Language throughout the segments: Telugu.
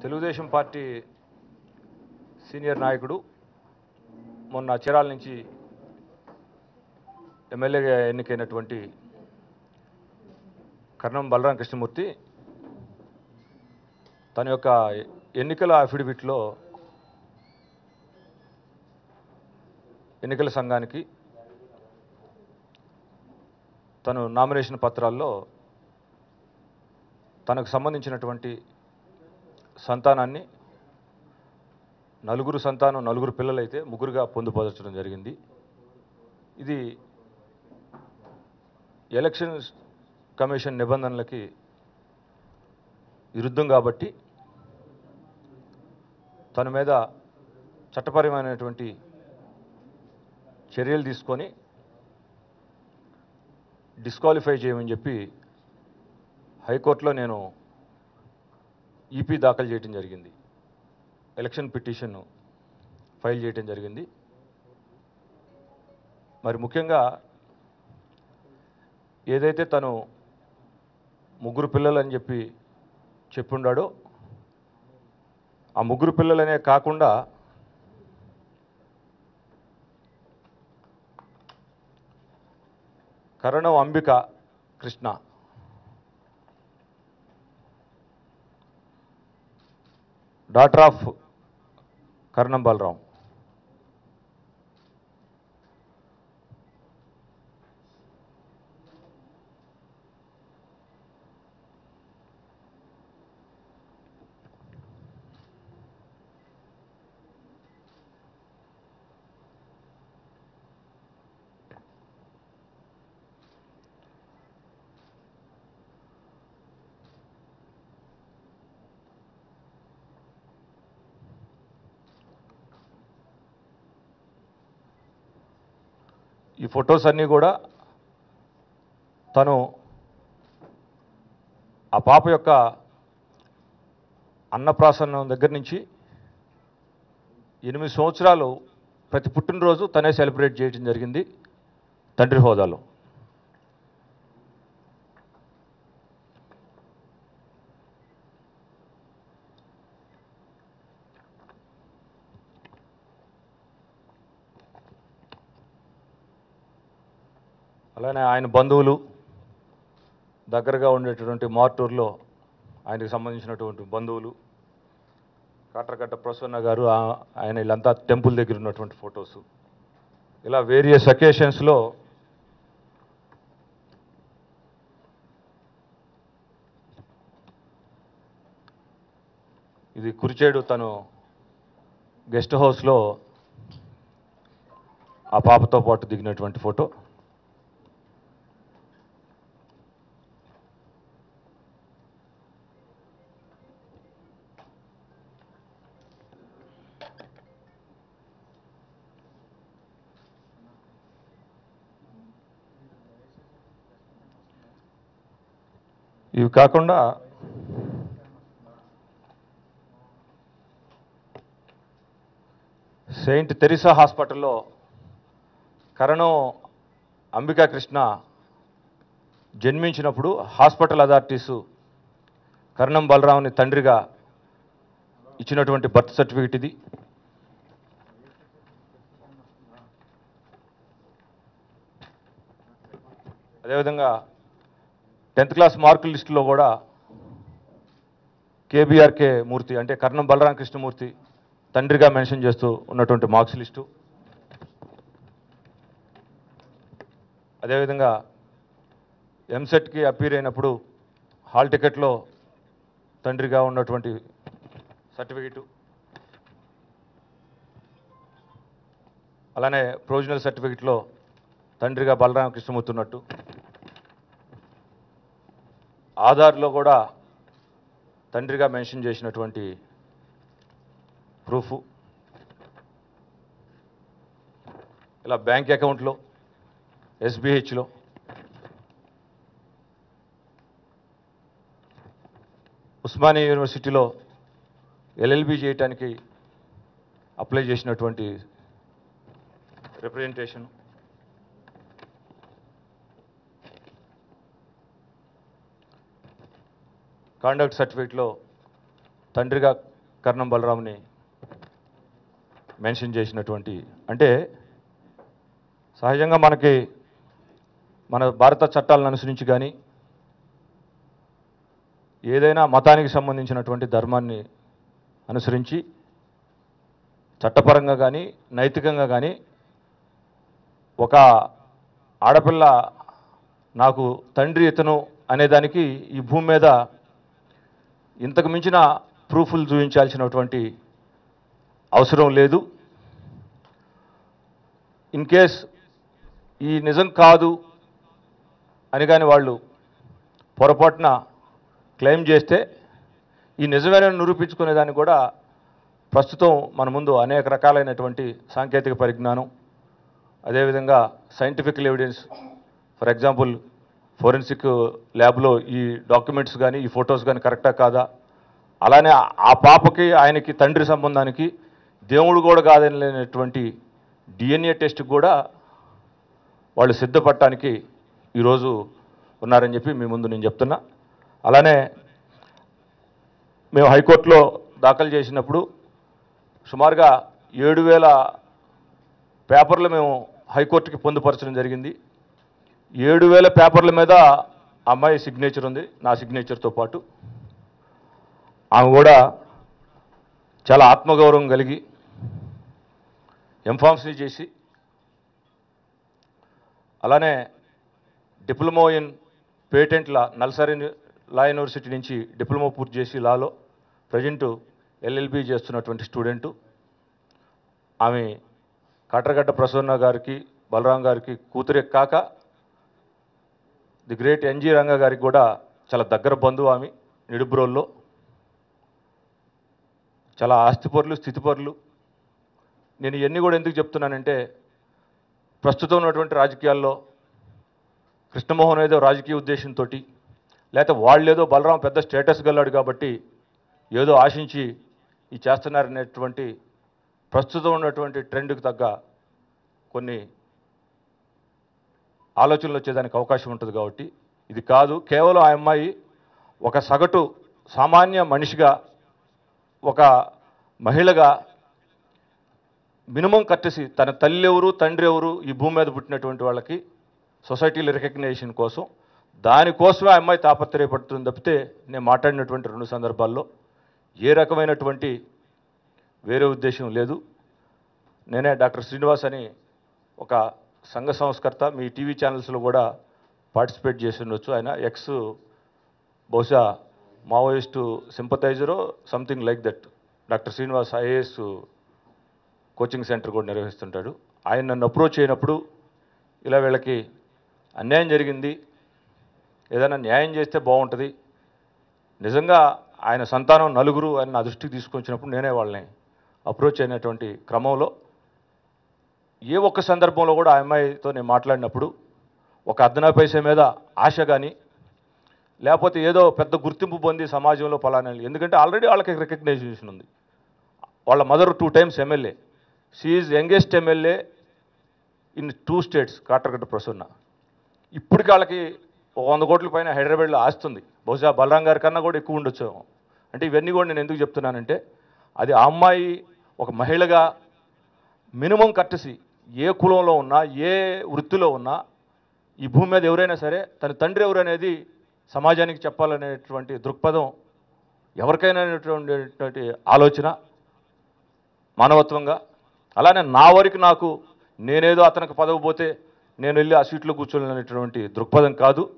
తెలుగుదేశం పార్టీ సీనియర్ నాయకుడు మొన్న చీరాల నుంచి ఎమ్మెల్యేగా ఎన్నికైనటువంటి కర్ణం బలరాం కృష్ణమూర్తి తన యొక్క ఎన్నికల అఫిడవిట్లో ఎన్నికల సంఘానికి తను నామినేషన్ పత్రాల్లో తనకు సంబంధించినటువంటి సంతానాన్ని నలుగురు సంతానం నలుగురు పిల్లలైతే ముగ్గురుగా పొందుపరచడం జరిగింది. ఇది ఎలక్షన్ కమిషన్ నిబంధనలకి విరుద్ధం కాబట్టి తన మీద చట్టపరమైనటువంటి చర్యలు తీసుకొని డిస్క్వాలిఫై చేయమని చెప్పి హైకోర్టులో నేను ఈపీ దాఖలు చేయడం జరిగింది. ఎలక్షన్ పిటిషన్ ఫైల్ చేయడం జరిగింది. మరి ముఖ్యంగా ఏదైతే తను ముగ్గురు పిల్లలని చెప్పి చెప్పుండాడో ఆ ముగ్గురు పిల్లలనే కాకుండా కరణం అంబిక కృష్ణ డాటర్ ఆఫ్ కర్ణం బలరాం ఈ ఫొటోస్ అన్నీ కూడా తను ఆ పాప యొక్క అన్నప్రాసన్నం దగ్గర నుంచి ఎనిమిది సంవత్సరాలు ప్రతి పుట్టినరోజు తనే సెలబ్రేట్ చేయడం జరిగింది తండ్రి హోదాలో. అలానే ఆయన బంధువులు దగ్గరగా ఉండేటటువంటి మార్టూర్లో ఆయనకు సంబంధించినటువంటి బంధువులు. కాట్రకట్ట ప్రసన్న గారు ఆయన వీళ్ళంతా టెంపుల్ దగ్గర ఉన్నటువంటి ఫొటోస్. ఇలా వేరియస్ అకేషన్స్లో ఇది కురిచేడు తను గెస్ట్ హౌస్లో ఆ పాపతో పాటు దిగినటువంటి ఫోటో. ఇవి కాకుండా సెయింట్ తెరిసా హాస్పిటల్లో కరణం అంబికా కృష్ణ జన్మించినప్పుడు హాస్పిటల్ అథారిటీసు కరణం బలరావుని తండ్రిగా ఇచ్చినటువంటి బర్త్ సర్టిఫికెట్ ఇది. అదేవిధంగా టెన్త్ క్లాస్ మార్కుల లిస్టులో కూడా కేబీఆర్కే మూర్తి అంటే కర్ణం బలరామ కృష్ణమూర్తి తండ్రిగా మెన్షన్ చేస్తూ ఉన్నటువంటి మార్క్స్ లిస్టు. అదేవిధంగా ఎంసెట్కి అపీర్ అయినప్పుడు హాల్ టికెట్లో తండ్రిగా ఉన్నటువంటి సర్టిఫికెటు. అలానే ప్రొవిజనల్ సర్టిఫికెట్లో తండ్రిగా బలరామ కృష్ణమూర్తి ఉన్నట్టు. ఆధార్లో కూడా తండ్రిగా మెన్షన్ చేసినటువంటి ప్రూఫ్. ఇలా బ్యాంక్ అకౌంట్లో ఎస్బీహెచ్లో. ఉస్మానియా యూనివర్సిటీలో ఎల్ఎల్బి చేయటానికి అప్లై చేసినటువంటి రిప్రజెంటేషన్. కాండక్ట్ సర్టిఫికేట్లో తండ్రిగా కర్ణం బలరాంని మెన్షన్ చేసినటువంటి అంటే సహజంగా మనకి మన భారత చట్టాలను అనుసరించి కానీ ఏదైనా మతానికి సంబంధించినటువంటి ధర్మాన్ని అనుసరించి చట్టపరంగా కానీ నైతికంగా కానీ ఒక ఆడపిల్ల నాకు తండ్రి ఇతను అనేదానికి ఈ భూమి మీద ఇంతకు మించిన ప్రూఫ్లు చూపించాల్సినటువంటి అవసరం లేదు. ఇన్ కేస్ ఈ నిజం కాదు అని కానీ వాళ్ళు పొరపాటున క్లెయిమ్ చేస్తే ఈ నిజమైన నిరూపించుకునేదాన్ని కూడా ప్రస్తుతం మన ముందు అనేక రకాలైనటువంటి సాంకేతిక పరిజ్ఞానం అదేవిధంగా scientific evidence for example forensic ల్యాబ్లో ఈ డాక్యుమెంట్స్ కానీ ఈ ఫొటోస్ కానీ కరెక్టా కాదా? అలానే ఆ పాపకి ఆయనకి తండ్రి సంబంధానికి దేవుడు కూడా కాదనలేనటువంటి డిఎన్ఏ టెస్ట్ కూడా వాళ్ళు సిద్ధపడటానికి ఈరోజు ఉన్నారని చెప్పి మీ ముందు నేను చెప్తున్నా. అలానే మేము హైకోర్టులో దాఖలు చేసినప్పుడు సుమారుగా ఏడు వేల పేపర్లు మేము హైకోర్టుకి పొందుపరచడం జరిగింది. ఏడు వేల పేపర్ల మీద అమ్మాయి సిగ్నేచర్ ఉంది నా సిగ్నేచర్తో పాటు. ఆమె కూడా చాలా ఆత్మగౌరవం కలిగి ఎంఫామ్స్ని చేసి అలానే diploma in patent law Nalsar law university నుంచి డిప్లొమా పూర్తి చేసి లాలో ప్రజెంటు ఎల్ఎల్బి చేస్తున్నటువంటి స్టూడెంటు. ఆమె కట్రగడ్డ ప్రసన్న గారికి బలరాం గారికి కూతురే కాక ది గ్రేట్ ఎన్జి రంగ గారికి కూడా చాలా దగ్గర బంధువు ఆమె నిడుబ్రోల్లో. చాలా ఆస్తిపరులు స్థితిపరులు. నేను ఇవన్నీ కూడా ఎందుకు చెప్తున్నానంటే ప్రస్తుతం ఉన్నటువంటి రాజకీయాల్లో కృష్ణమోహన్ ఏదో రాజకీయ ఉద్దేశంతో లేకపోతే వాళ్ళేదో బలరాం పెద్ద స్టేటస్ గల్లాడు కాబట్టి ఏదో ఆశించి ఈ చేస్తున్నారనేటువంటి ప్రస్తుతం ఉన్నటువంటి ట్రెండ్కి తగ్గ కొన్ని ఆలోచనలు వచ్చేదానికి అవకాశం ఉంటుంది కాబట్టి ఇది కాదు. కేవలం ఆ అమ్మాయి ఒక సగటు సామాన్య మనిషిగా ఒక మహిళగా మినిమం కట్టేసి తన తల్లి ఎవరు తండ్రి ఎవరు ఈ భూమి మీద పుట్టినటువంటి వాళ్ళకి సొసైటీలో రికగ్నేషన్ కోసం దానికోసమే ఆ అమ్మాయి తాపత్రయపడుతుంది తప్పితే నేను మాట్లాడినటువంటి రెండు సందర్భాల్లో ఏ రకమైనటువంటి వేరే ఉద్దేశం లేదు. నేనే డాక్టర్ శ్రీనివాస్ అని ఒక సంఘ సంస్కర్త మీ టీవీ ఛానల్స్లో కూడా పార్టిసిపేట్ చేసి ఉండొచ్చు. ఆయన ఎక్స్ బహుశా Maoist సింపతైజరో something like that. Doctor Srinivas IAS coaching centre కూడా నిర్వహిస్తుంటాడు. ఆయన నన్ను అప్రోచ్ అయినప్పుడు ఇలా వీళ్ళకి అన్యాయం జరిగింది. ఏదైనా న్యాయం చేస్తే బాగుంటుంది. నిజంగా ఆయన సంతానం నలుగురు ఆయన నా దృష్టికి తీసుకొచ్చినప్పుడు నేనే వాళ్ళని అప్రోచ్ అయినటువంటి క్రమంలో ఏ ఒక్క సందర్భంలో కూడా ఆ అమ్మాయితో నేను మాట్లాడినప్పుడు ఒక అర్ధనా పైస మీద ఆశ కానీ లేకపోతే ఏదో పెద్ద గుర్తింపు పొంది సమాజంలో ఫలానా ఎందుకంటే ఆల్రెడీ వాళ్ళకి రికగ్నైజేషన్ ఉంది. వాళ్ళ mother two times MLA she is youngest MLA in two states Katragadda Prasanna ఇప్పటికి వాళ్ళకి ఒక వంద కోట్ల పైన హైదరాబాద్లో ఆస్తుంది బహుశా బలరాం గారి కన్నా కూడా ఎక్కువ ఉండొచ్చు అంటే ఇవన్నీ కూడా నేను ఎందుకు చెప్తున్నానంటే అది ఆ అమ్మాయి ఒక మహిళగా మినిమం కట్టసి ఏ కులంలో ఉన్నా ఏ వృత్తిలో ఉన్నా ఈ భూమి మీద ఎవరైనా సరే తన తండ్రి ఎవరు అనేది సమాజానికి చెప్పాలనేటువంటి దృక్పథం ఎవరికైనా అనేటువంటి ఆలోచన మానవత్వంగా. అలానే నా వరకు నాకు నేనేదో అతనికి పదవి పోతే నేను వెళ్ళి ఆ సీట్లో కూర్చోలేనటువంటి దృక్పథం కాదు.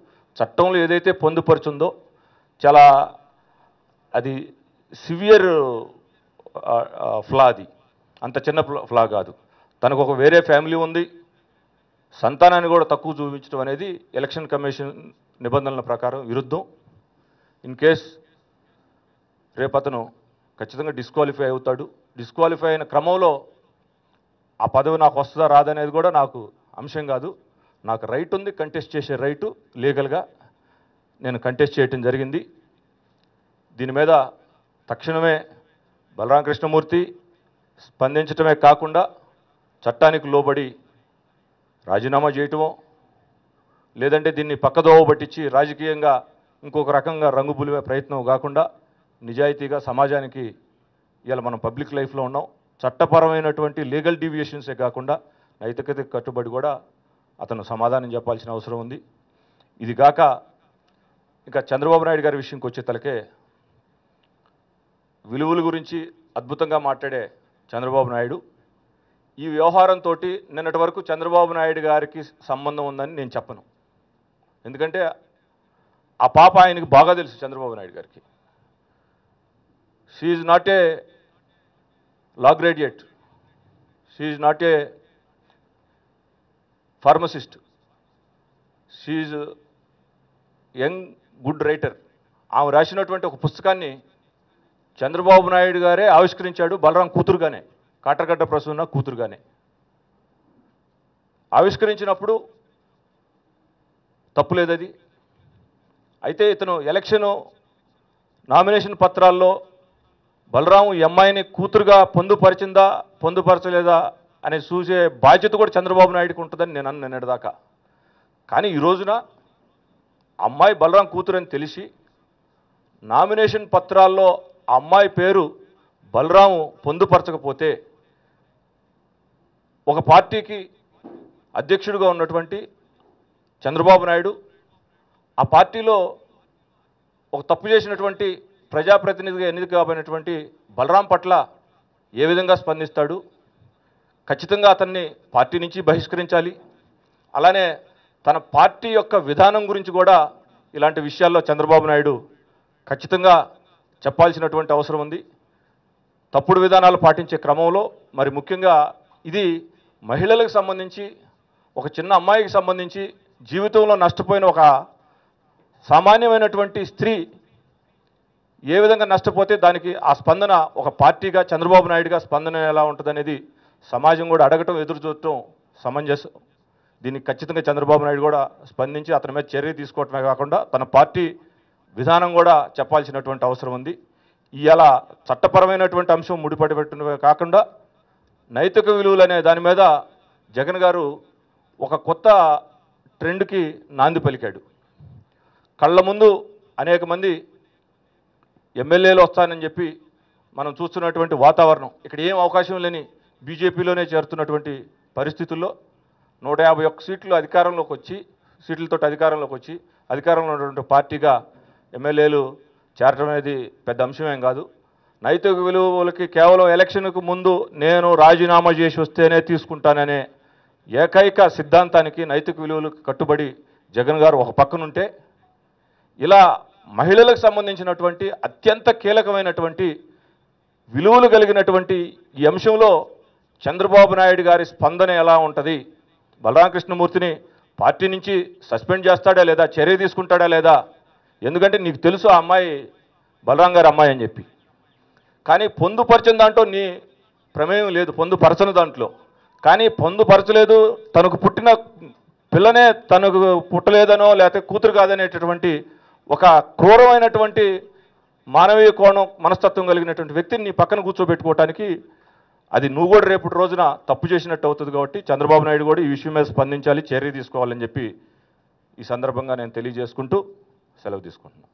చట్టంలో ఏదైతే పొందుపరుచుందో చాలా అది సివియర్ ఫ్లా అది అంత చిన్న ఫ్లా- ఫ్లా కాదు. తనకు ఒక వేరే ఫ్యామిలీ ఉంది. సంతానాన్ని కూడా తక్కువ చూపించడం అనేది ఎలక్షన్ కమిషన్ నిబంధనల ప్రకారం విరుద్ధం. ఇన్ కేస్ రేపు అతను ఖచ్చితంగా డిస్క్వాలిఫై అవుతాడు. డిస్క్వాలిఫై అయిన క్రమంలో ఆ పదవి నాకు వస్తుందా రాదనేది కూడా నాకు అంశం కాదు. నాకు రైట్ ఉంది కంటెస్ట్ చేసే రైటు లీగల్గా నేను కంటెస్ట్ చేయటం జరిగింది. దీని మీద తక్షణమే బలరామ కృష్ణమూర్తి స్పందించటమే కాకుండా చట్టానికి లోబడి రాజీనామా చేయటమో లేదంటే దీన్ని పక్కదోవ పట్టించి రాజకీయంగా ఇంకొక రకంగా రంగు పులిమే ప్రయత్నం కాకుండా నిజాయితీగా సమాజానికి ఇవాళ మనం పబ్లిక్ లైఫ్లో ఉన్నాం. చట్టపరమైనటువంటి లీగల్ డీవియేషన్సే కాకుండా నైతికత కట్టుబడి కూడా అతను సమాధానం చెప్పాల్సిన అవసరం ఉంది. ఇది కాక ఇంకా చంద్రబాబు నాయుడు గారి విషయంకి వచ్చే తలకే విలువల గురించి అద్భుతంగా మాట్లాడే చంద్రబాబు నాయుడు ఈ వ్యవహారంతో నిన్నటి వరకు చంద్రబాబు నాయుడు గారికి సంబంధం ఉందని నేను చెప్పను. ఎందుకంటే ఆ పాప ఆయనకి బాగా తెలుసు చంద్రబాబు నాయుడు గారికి. She is not a law graduate she is not a pharmacist she is young good writer ఆమె రాసినటువంటి ఒక పుస్తకాన్ని చంద్రబాబు నాయుడు గారే ఆవిష్కరించాడు బలరాం కూతురుగానే. కాటరగడ్డ ప్రసూన కూతురుగానే. ఆవిష్కరించినప్పుడు తప్పు అది అయితే ఇతను ఎలక్షను నామినేషన్ పత్రాల్లో బలరాము ఎంఐని అమ్మాయిని కూతురుగా పొందుపరిచిందా పొందుపరచలేదా అని చూసే బాధ్యత కూడా చంద్రబాబు నాయుడుకి ఉంటుందని నేను అన్న నిన్నటిదాకా. కానీ ఈ రోజున అమ్మాయి బలరాం కూతురు అని తెలిసి నామినేషన్ పత్రాల్లో అమ్మాయి పేరు బలరాము పొందుపరచకపోతే ఒక పార్టీకి అధ్యక్షుడిగా ఉన్నటువంటి చంద్రబాబు నాయుడు ఆ పార్టీలో ఒక తప్పు చేసినటువంటి ప్రజాప్రతినిధిగా ఎన్నిక కాబడినటువంటి బలరాం పట్ల ఏ విధంగా స్పందిస్తాడు? ఖచ్చితంగా అతన్ని పార్టీ నుంచి బహిష్కరించాలి. అలానే తన పార్టీ యొక్క విధానం గురించి కూడా ఇలాంటి విషయాల్లో చంద్రబాబు నాయుడు ఖచ్చితంగా చెప్పాల్సినటువంటి అవసరం ఉంది. తప్పుడు విధానాలు పాటించే క్రమంలో మరి ముఖ్యంగా ఇది మహిళలకు సంబంధించి ఒక చిన్న అమ్మాయికి సంబంధించి జీవితంలో నష్టపోయిన ఒక సామాన్యమైనటువంటి స్త్రీ ఏ విధంగా నష్టపోతే దానికి ఆ స్పందన ఒక పార్టీగా చంద్రబాబు నాయుడుగా స్పందన ఎలా ఉంటుందనేది సమాజం కూడా అడగటం ఎదురు చూడటం సమంజసం. దీనికి ఖచ్చితంగా చంద్రబాబు నాయుడు కూడా స్పందించి అతని మీద చర్య తీసుకోవటమే కాకుండా తన పార్టీ విధానం కూడా చెప్పాల్సినటువంటి అవసరం ఉంది. ఇలా చట్టపరమైనటువంటి అంశం ముడిపడి పెట్టినవే కాకుండా నైతిక విలువలు అనే దాని మీద జగన్ గారు ఒక కొత్త ట్రెండ్కి నాంది పలికాడు. కళ్ళ ముందు అనేక మంది ఎమ్మెల్యేలు వస్తానని చెప్పి మనం చూస్తున్నటువంటి వాతావరణం. ఇక్కడ ఏం అవకాశం లేని బీజేపీలోనే చేరుతున్నటువంటి పరిస్థితుల్లో నూట యాభై ఒక్క సీట్లు అధికారంలోకి వచ్చి సీట్లతో అధికారంలోకి వచ్చి అధికారంలో ఉన్నటువంటి పార్టీగా ఎమ్మెల్యేలు చేరటం అనేది పెద్ద అంశమేం కాదు. నైతిక విలువలకి కేవలం ఎలక్షన్కు ముందు నేను రాజీనామా చేసి వస్తేనే తీసుకుంటాననే ఏకైక సిద్ధాంతానికి నైతిక విలువలకు కట్టుబడి జగన్ గారు ఒక పక్కనుంటే ఇలా మహిళలకు సంబంధించినటువంటి అత్యంత కీలకమైనటువంటి విలువలు కలిగినటువంటి ఈ అంశంలో చంద్రబాబు నాయుడు గారి స్పందన ఎలా ఉంటుంది? బలరామకృష్ణమూర్తిని పార్టీ నుంచి సస్పెండ్ చేస్తాడా లేదా చర్య తీసుకుంటాడా లేదా? ఎందుకంటే నీకు తెలుసు ఆ అమ్మాయి బలరాం గారి అమ్మాయి అని చెప్పి. కానీ పొందుపరిచిన దాంట్లో నీ ప్రమేయం లేదు పొందుపరచని దాంట్లో. కానీ పొందుపరచలేదు తనకు పుట్టిన పిల్లనే తనకు పుట్టలేదనో లేకపోతే కూతురు కాదనేటటువంటి ఒక క్రూరమైనటువంటి మానవీయ కోణం మనస్తత్వం కలిగినటువంటి వ్యక్తిని నీ పక్కన కూర్చోబెట్టుకోవటానికి అది నువ్వు కూడా రేపటి రోజున తప్పు చేసినట్టు అవుతుంది కాబట్టి చంద్రబాబు నాయుడు కూడా ఈ విషయం మీద స్పందించాలి చర్య తీసుకోవాలని చెప్పి ఈ సందర్భంగా నేను తెలియజేసుకుంటూ సెలవు తీసుకుంటున్నాను.